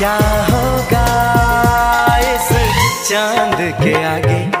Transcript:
क्या होगा इस चाँद के आगे?